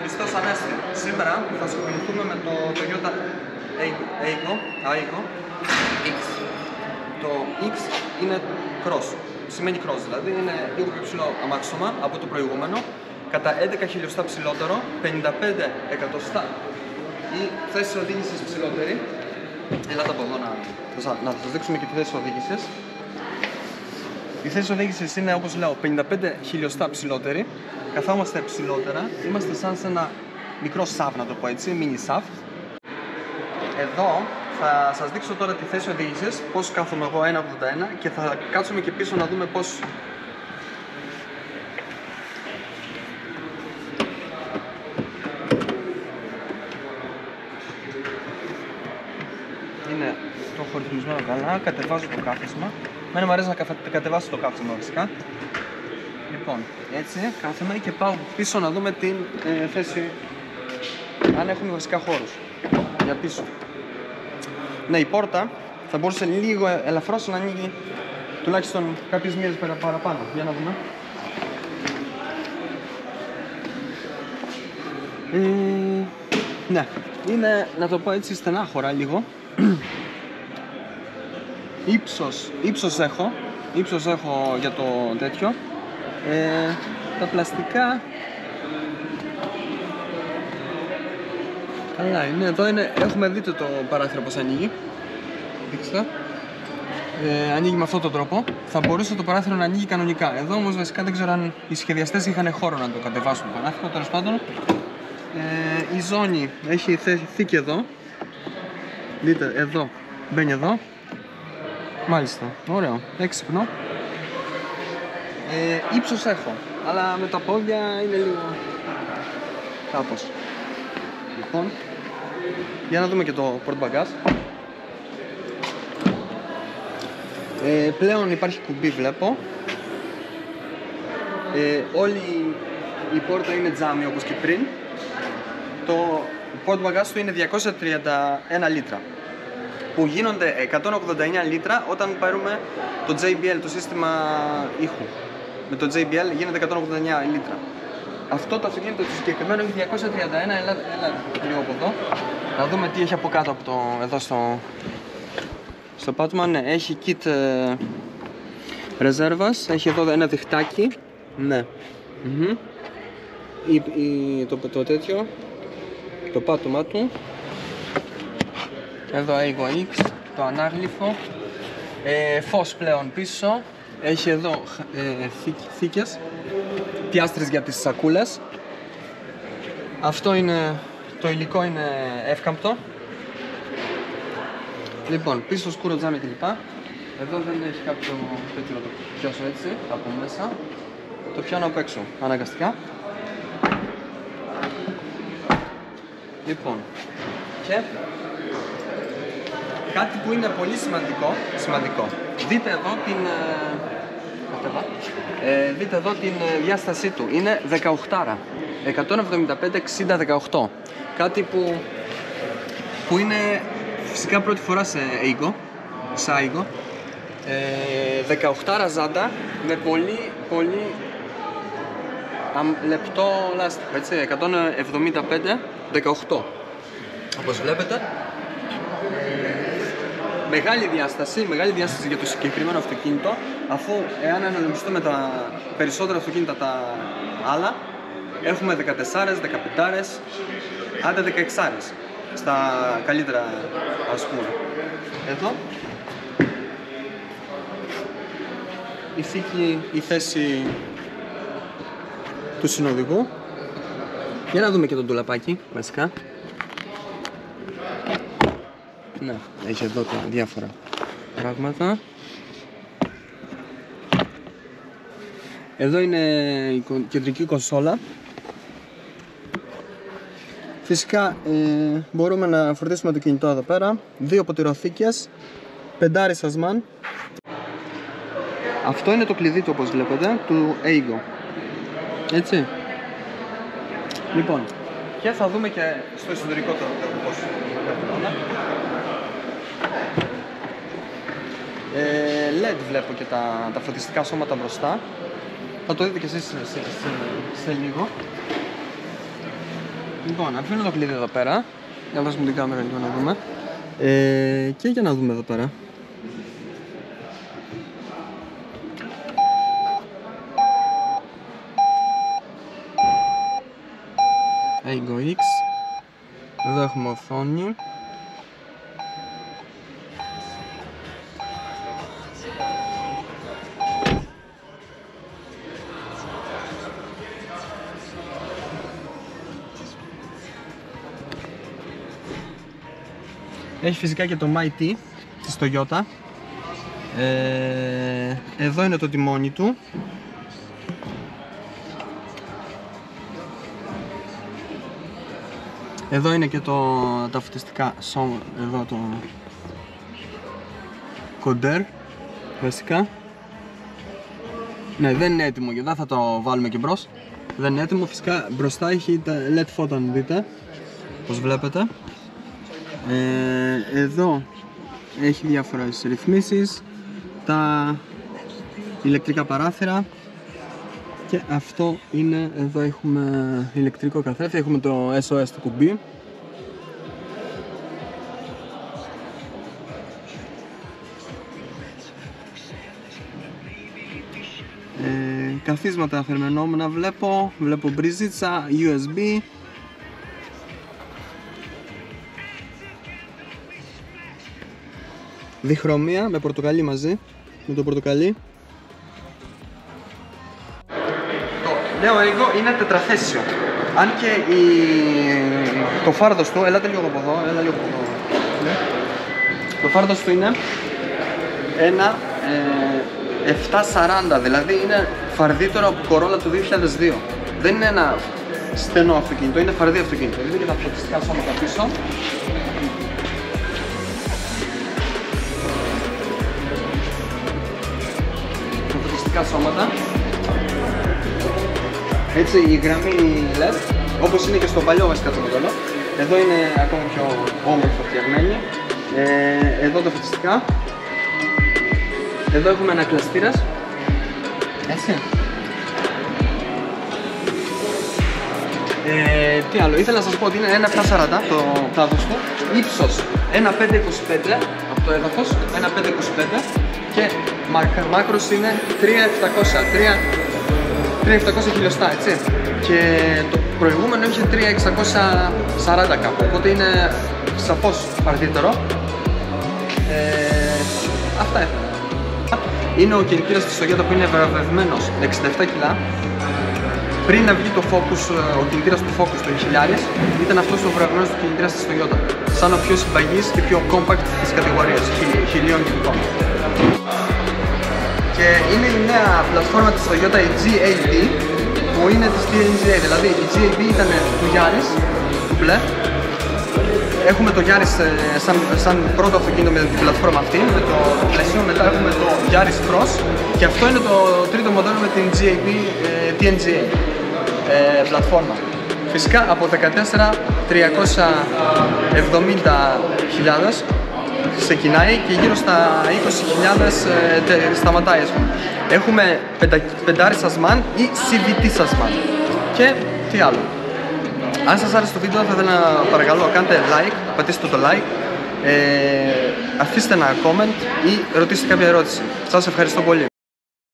Χριστός Ανέστη. Σήμερα θα ασχοληθούμε με το Toyota Aygo, Aygo X. Το X είναι cross, σημαίνει cross δηλαδή, είναι λίγο πιο ψηλό αμάξωμα από το προηγούμενο, κατά 11 χιλιοστά ψηλότερο, 55 εκατοστά η θέση οδήγησης ψηλότερη. Ελάτε από εδώ να, να σας δείξουμε και τη θέση οδήγησης. Η θέση οδήγηση είναι όπως λέω 55 χιλιοστά ψηλότερη. Καθόμαστε ψηλότερα. Είμαστε σαν σε ένα μικρό σαφ, να το πω έτσι, mini σαφ. Εδώ θα σας δείξω τώρα τη θέση οδήγησης, πώς κάθομαι εγώ 1,81 και θα κάτσουμε και πίσω να δούμε πώς. Είναι το χωρισμένο καλά, κατεβάζω το κάθισμα. Μένα μου αρέσει να κατεβάσω το κάθισμα βασικά. Λοιπόν, έτσι κάθομαι και πάω πίσω να δούμε την ε, θέση αν έχουμε βασικά χώρους για πίσω. Ναι, η πόρτα θα μπορούσε λίγο ελαφρώς να ανοίγει τουλάχιστον κάποιες μοίρες παραπάνω. Για να δούμε. Ε, ναι, είναι να το πω έτσι στενάχωρα λίγο. Ύψος, ύψος έχω, ύψος έχω για το τέτοιο. Ε, τα πλαστικά. Καλά είναι, εδώ είναι, έχουμε δει το παράθυρο πως ανοίγει. Δείξτε. Ε, Ανοίγει με αυτόν τον τρόπο. Θα μπορούσε το παράθυρο να ανοίγει κανονικά. Εδώ όμως βασικά δεν ξέρω αν οι σχεδιαστές είχαν χώρο να το κατεβάσουν το παράθυρο Τέλος πάντων ε, Η ζώνη έχει θήκη εδώ. Δείτε εδώ Μπαίνει εδώ Μάλιστα, ωραίο, έξυπνο ε, ύψος έχω, αλλά με τα πόδια είναι λίγο κάπως. Λοιπόν, για να δούμε και το port bagage. Ε, πλέον υπάρχει κουμπί βλέπω. Ε, όλη η πόρτα είναι τζάμι όπως και πριν. Το port bagage του είναι 231 λίτρα που γίνονται 189 λίτρα όταν πάρουμε το JBL, το σύστημα ήχου με το JBL γίνεται 189 λίτρα. Αυτό το αυτοκίνητο το συγκεκριμένο έχει 231, έλα, έλα λίγο από εδώ. Να δούμε τι έχει από κάτω από το, εδώ στο, στο πάτωμα. Ναι, έχει kit ε, ρεζέρβας, έχει εδώ ένα διχτάκι. Ναι. Mm -hmm. η, η, το, το τέτοιο, το πάτωμα του. Εδώ Aigo X, το ανάγλυφο. Ε, φως πλέον πίσω, έχει εδώ ε, θήκες, πιάστρες για τις σακούλες. Αυτό είναι, το υλικό είναι εύκαμπτο. Λοιπόν, πίσω σκούρο τζάμι κλπ. Εδώ δεν έχει κάποιο τέτοιο να το πιάσω έτσι, από μέσα. Το πιάνω απ' έξω, αναγκαστικά. Λοιπόν, και κάτι που είναι πολύ σημαντικό, σημαντικό. Δείτε εδώ την, ε, ε, δείτε εδώ την ε, διάστασή του. Είναι 18. 175-60-18. Κάτι που, που είναι φυσικά πρώτη φορά σε Aigo, σε Aigo. Ε, 18 ζάντα με πολύ πολύ λεπτό λάστιχο, έτσι, 175-18 όπως βλέπετε μεγάλη διάσταση, μεγάλη διάσταση για το συγκεκριμένο αυτοκίνητο αφού εάν αναλογιστούμε τα περισσότερα αυτοκίνητα τα άλλα έχουμε 14, 15, άντε 16 στα καλύτερα ας πούμε. Εδώ η θήκη, η θέση του συνοδηγού για να δούμε και τον τουλαπάκι βασικά ναι, έχει εδώ τα διάφορα πράγματα. Εδώ είναι η κεντρική κονσόλα. Φυσικά ε, μπορούμε να φορτίσουμε το κινητό εδώ πέρα. Δύο ποτηροθήκες, πεντάρι σασμάν. Αυτό είναι το κλειδί του όπως βλέπετε, του Aigo. Έτσι. Λοιπόν, και θα δούμε και στο εσωτερικό το πώς ε, LED βλέπω και τα, τα φωτιστικά σώματα μπροστά. Θα το δείτε και εσείς σε, σε, σε, λίγο. Λοιπόν, αφήνω το κλειδί εδώ πέρα. Για να δώσουμε την κάμερα λίγο να δούμε. Ε, και για να δούμε εδώ πέρα. Ego X. Εδώ έχουμε οθόνη. Έχει φυσικά και το MyT της Toyota. Ε, εδώ είναι το τιμόνι του. Εδώ είναι και το, τα φωτιστικά σώμα, εδώ το κοντέρ βασικά. Ναι, δεν είναι έτοιμο και δεν θα το βάλουμε και μπρος. Δεν είναι έτοιμο, φυσικά μπροστά έχει τα LED φώτα αν δείτε, όπως βλέπετε. Ε, εδώ έχει διάφορες ρυθμίσεις, τα ηλεκτρικά παράθυρα. Και αυτό είναι, εδώ έχουμε ηλεκτρικό καθρέφτη, έχουμε το SOS του κουμπί. Ε, καθίσματα θερμενόμενα βλέπω, βλέπω μπριζίτσα, USB διχρωμία με πορτοκαλί μαζί με το πορτοκαλί. Το νέο Ego είναι τετραθέσιο. Αν και η... το φάρδος του, ελάτε λίγο από εδώ, έλα λίγο από εδώ. Ναι. το φάρδος του είναι ένα ε, 740 δηλαδή είναι φαρδύτερο από κορόλα του 2002 δεν είναι ένα στενό αυτοκίνητο, είναι φαρδί αυτοκίνητο. Δείτε και τα φωτιστικά σώματα πίσω σώματα. Έτσι η γραμμή LED, όπως είναι και στο παλιό βασικά το μοντέλο. Εδώ είναι ακόμα πιο όμορφο φτιαγμένη. Ε, εδώ τα φωτιστικά. Εδώ έχουμε ένα κλαστήρας. Έτσι. Ε, τι άλλο, ήθελα να σας πω ότι είναι ένα 740 το τάδος του, ύψος 1,525 από το έδαφος, 1,525 και μάκρος είναι 3.700, 3.700 χιλιοστά, έτσι. Και το προηγούμενο είχε 3.640 κάπου, οπότε είναι σαφώς παραδύτερο. Ε, αυτά είναι. Είναι ο κινητήρας της Toyota που είναι βραβευμένος 67 κιλά. Πριν να βγει το Focus, ο κινητήρας του Focus το 1000 ήταν αυτός ο βραβευμένος του κινητήρας της Toyota. Σαν ο πιο συμπαγής και πιο compact της κατηγορίας, χιλίων κυβικών και είναι η νέα πλατφόρμα της Toyota η GAD που είναι της TNGA, δηλαδή η GAD ήταν του Yaris, του μπλε. Έχουμε το Yaris ε, σαν, σαν πρώτο αυτοκίνητο με την πλατφόρμα αυτή, με το, το πλαίσιο, μετά έχουμε το Yaris Cross. Και αυτό είναι το τρίτο μοντέλο με την GAD ε, TNGA ε, πλατφόρμα. Φυσικά από 14 370.000 ξεκινάει και γύρω στα 20.000 ε, σταματάει ας πούμε. Έχουμε πεντάρι σασμάν ή CVT σασμάν και τι άλλο. Αν σας άρεσε το βίντεο θα ήθελα να παρακαλώ κάντε like, πατήστε το like ε, αφήστε ένα comment ή ρωτήστε κάποια ερώτηση. Σας ευχαριστώ πολύ.